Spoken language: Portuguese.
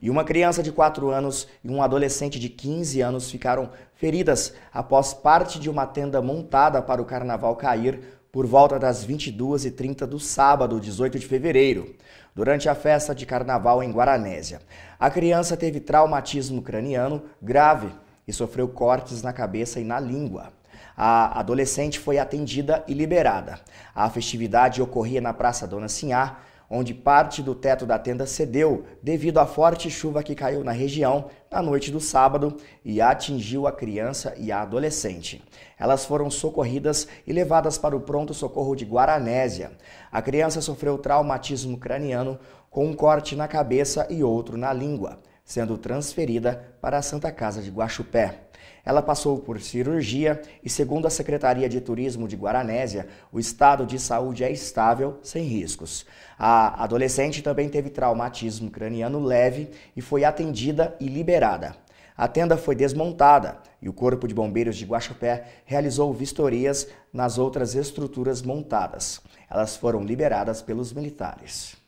e uma criança de 4 anos e um adolescente de 15 anos ficaram feridas após parte de uma tenda montada para o carnaval cair por volta das 22h30 do sábado, 18 de fevereiro, durante a festa de carnaval em Guaranésia. A criança teve traumatismo craniano grave e sofreu cortes na cabeça e na língua. A adolescente foi atendida e liberada. A festividade ocorria na Praça Dona Sinhá, onde parte do teto da tenda cedeu devido à forte chuva que caiu na região na noite do sábado e atingiu a criança e a adolescente. Elas foram socorridas e levadas para o pronto-socorro de Guaranésia. A criança sofreu traumatismo craniano com um corte na cabeça e outro na língua, sendo transferida para a Santa Casa de Guaxupé. Ela passou por cirurgia e, segundo a Secretaria de Turismo de Guaranésia, o estado de saúde é estável, sem riscos. A adolescente também teve traumatismo craniano leve e foi atendida e liberada. A tenda foi desmontada e o Corpo de Bombeiros de Guaxupé realizou vistorias nas outras estruturas montadas. Elas foram liberadas pelos militares.